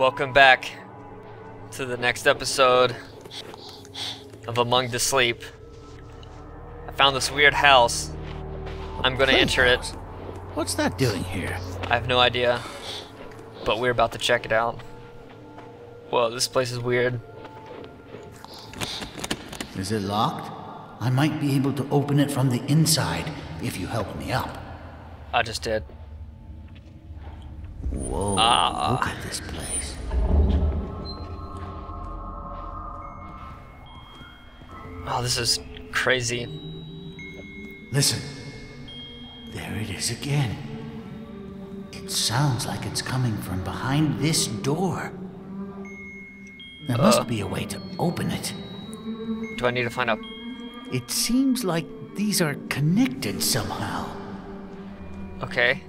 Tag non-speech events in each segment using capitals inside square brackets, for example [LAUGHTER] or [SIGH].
Welcome back to the next episode of Among the Sleep. I found this weird house. I'm gonna enter it. What's that doing here? I have no idea, but we're about to check it out. Whoa, this place is weird. Is it locked? I might be able to open it from the inside if you help me up. I just did. Whoa, Ah. look at this place. Oh, this is crazy. Listen. There it is again. It sounds like it's coming from behind this door. There must be a way to open it. Do I need to find out? It seems like these are connected somehow. Okay.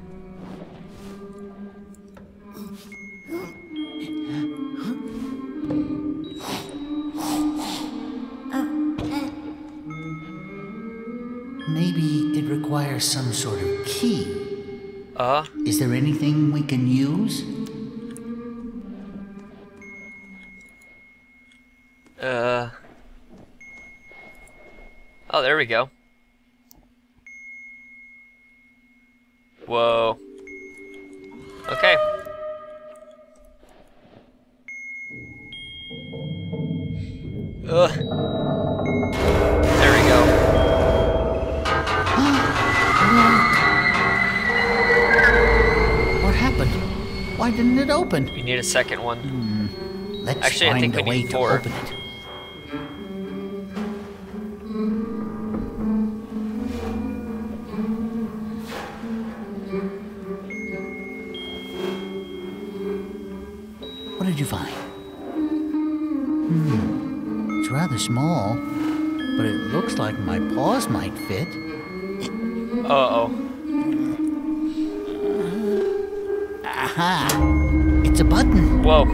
Some sort of key. Uh, Is there anything we can use? uh. Oh, there we go. Whoa. Okay. Ugh. Why didn't it open? We need a second one. Let's Actually, I find think a we way need to four. open it. What did you find? Hmm. It's rather small, but it looks like my paws might fit. Uh oh. Aha! It's a button. Whoa.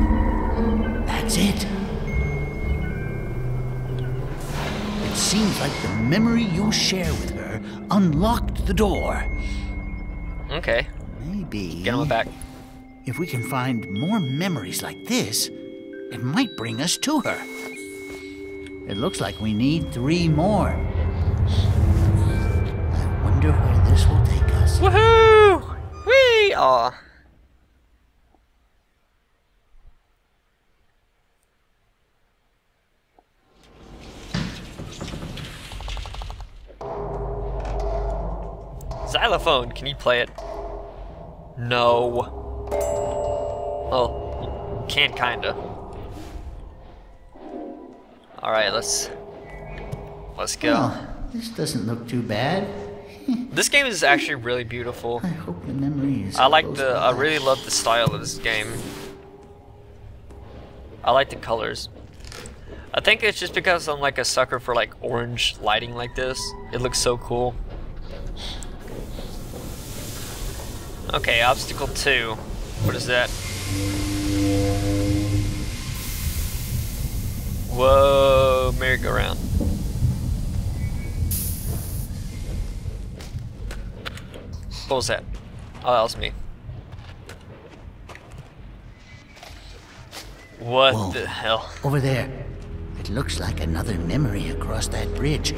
That's it. It seems like the memory you share with her unlocked the door. Okay. Maybe. Get on back. If we can find more memories like this, it might bring us to her. It looks like we need three more. I wonder where this will take us. Woohoo! Whee! Aw. Xylophone, can you play it? No. Oh, you can kinda. Alright, let's let's go. Well, this doesn't look too bad. [LAUGHS] This game is actually really beautiful. I hope the memory is. I like the. I really love the style of this game. I like the colors. I think it's just because I'm like a sucker for like orange lighting like this. It looks so cool. Okay, obstacle two. What is that? Whoa, merry-go-round. What was that? Oh, that was me. What Whoa. the hell? Over there. It looks like another memory across that bridge.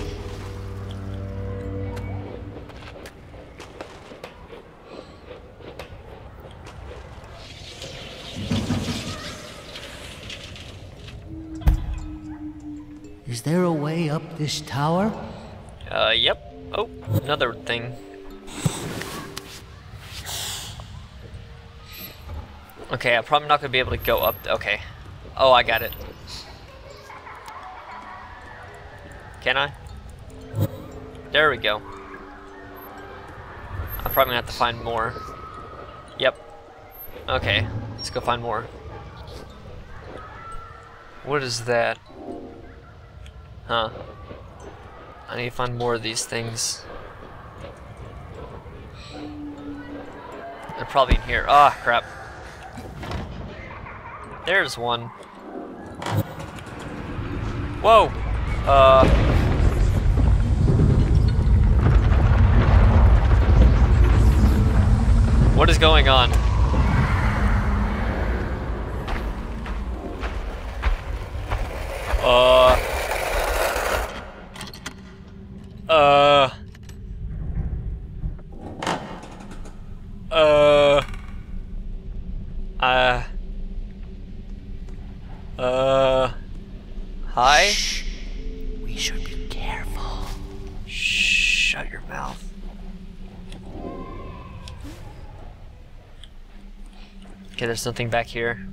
Is there a way up this tower? Uh, yep. Oh, another thing. Okay, I'm probably not gonna be able to go up. Okay. Oh, I got it. Can I? There we go. I'm probably gonna have to find more. Yep. Okay, let's go find more. What is that? Huh. I need to find more of these things. They're probably in here. Ah, oh, crap. There's one. Whoa! Uh... What is going on? Uh... Uh. Uh. Uh. Uh. Hi? Shh. We should be careful. Shh. Shut your mouth. Okay, there's nothing back here.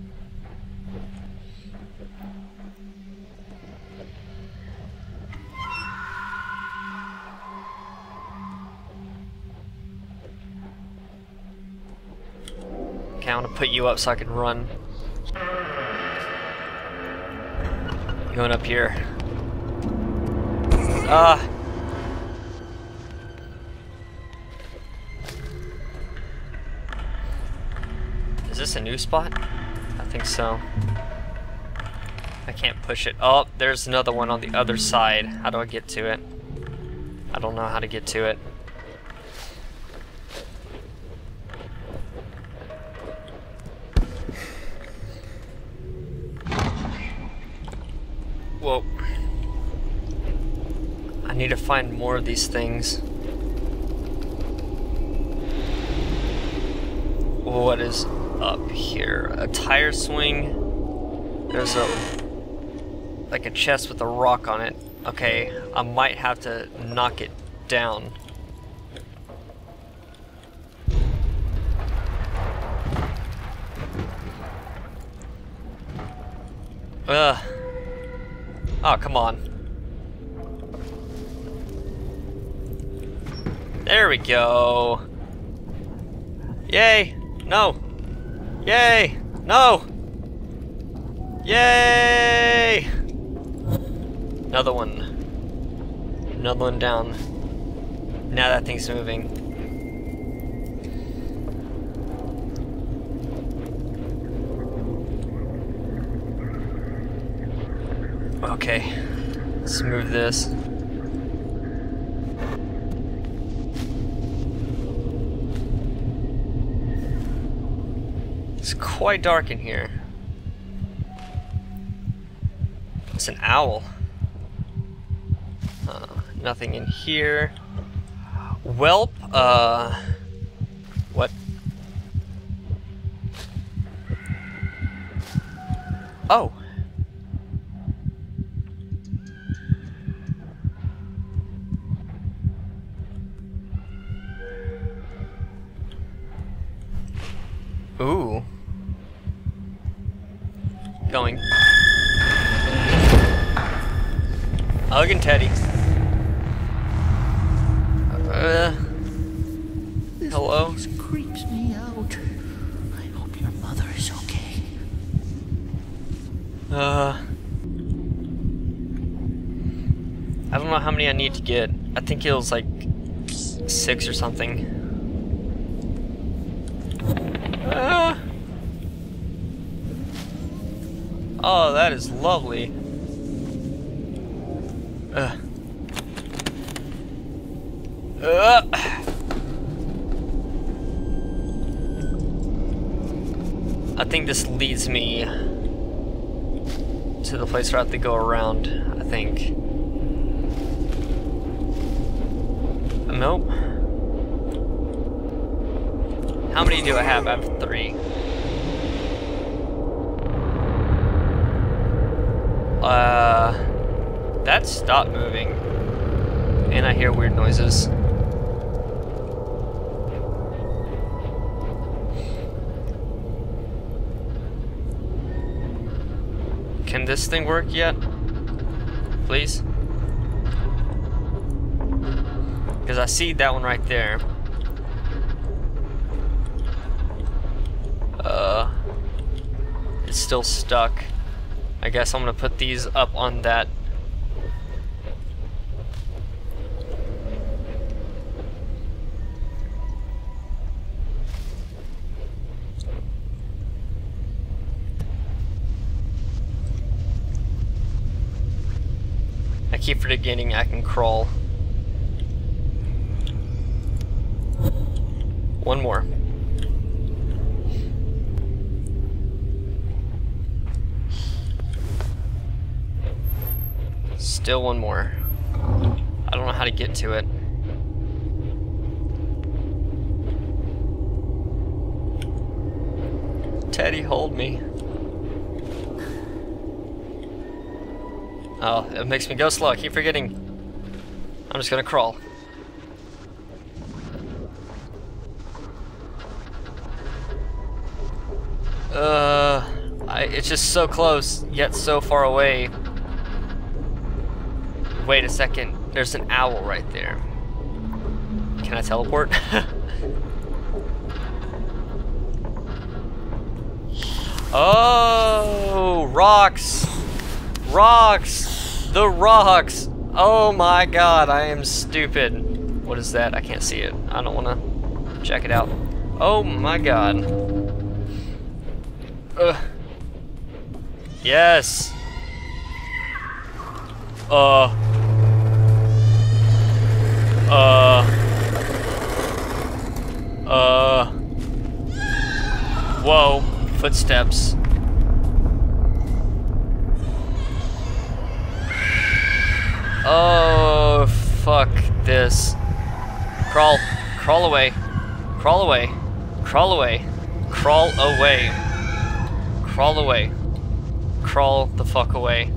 Okay, I want to put you up so I can run. Going up here. Ah! Is this a new spot? I think so. I can't push it. Oh, there's another one on the other side. How do I get to it? I don't know how to get to it. Whoa. I need to find more of these things. What is up here? A tire swing. There's a like a chest with a rock on it. Okay, I might have to knock it down. Ugh. Oh, come on. There we go. Yay! No! Yay! No! Yay! Another one. Another one down. Now that thing's moving. Okay. Let's move this. It's quite dark in here. It's an owl. Uh, nothing in here. Welp, uh... What? Oh! Ooh. Going. Hug and Teddy. Uh, This Hello? place creeps me out. I hope your mother is okay. uh. I don't know how many I need to get. I think it was like six or something. Ah. Oh, that is lovely. Ugh. Ugh. I think this leads me to the place where I have to go around, I think. Nope. How many do I have? I have three. Uh, that stopped moving. And I hear weird noises. Can this thing work yet? Please? Because I see that one right there. Uh, it's still stuck. I guess I'm gonna put these up on that. I keep forgetting I can crawl. One more. Still one more. I don't know how to get to it. Teddy, hold me. Oh, it makes me go slow. I keep forgetting. I'm just gonna crawl. Uh, I, it's just so close, yet so far away. Wait a second. There's an owl right there. Can I teleport? [LAUGHS] oh, rocks! Rocks! The rocks! Oh my god, I am stupid. What is that? I can't see it. I don't want to check it out. Oh my god. Ugh. Yes! Uh. Uh. Whoa. Footsteps. Oh, fuck this. Crawl. Crawl away. Crawl away. Crawl away. Crawl away. Crawl away. Crawl the fuck away.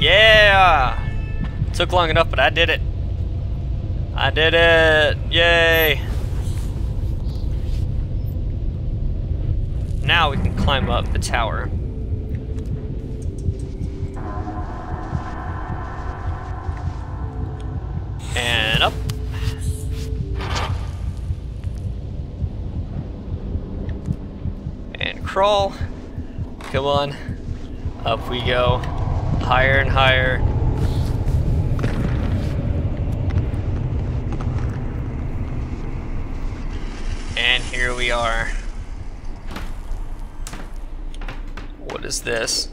Yeah! Took long enough, but I did it. I did it! Yay! Now we can climb up the tower. And up. And crawl. Come on. Up we go. Higher and higher. And here we are. What is this?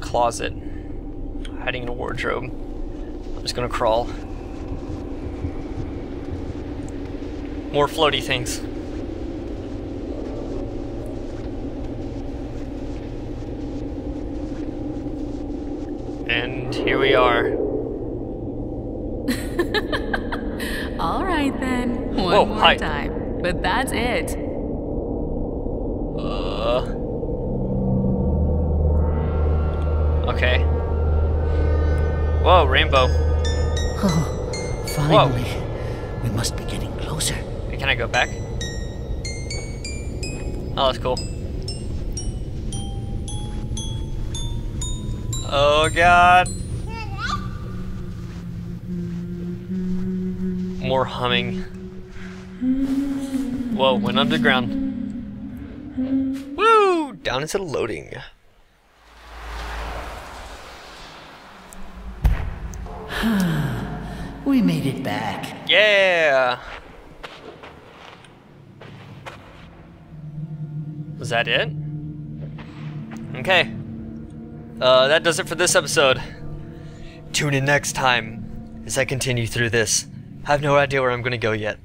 Closet. Hiding in a wardrobe. I'm just gonna crawl. More floaty things. And here we are. [LAUGHS] All right then. One Whoa, more hi. time. But that's it. Uh. Okay. Whoa, rainbow. Oh, finally. We must be getting closer. Can I go back? Oh, that's cool. Oh god. More humming. Whoa, went underground. Woo! Down into the loading. [SIGHS] We made it back. Yeah! Was that it? Okay. Uh, that does it for this episode. Tune in next time as I continue through this. I have no idea where I'm gonna go yet,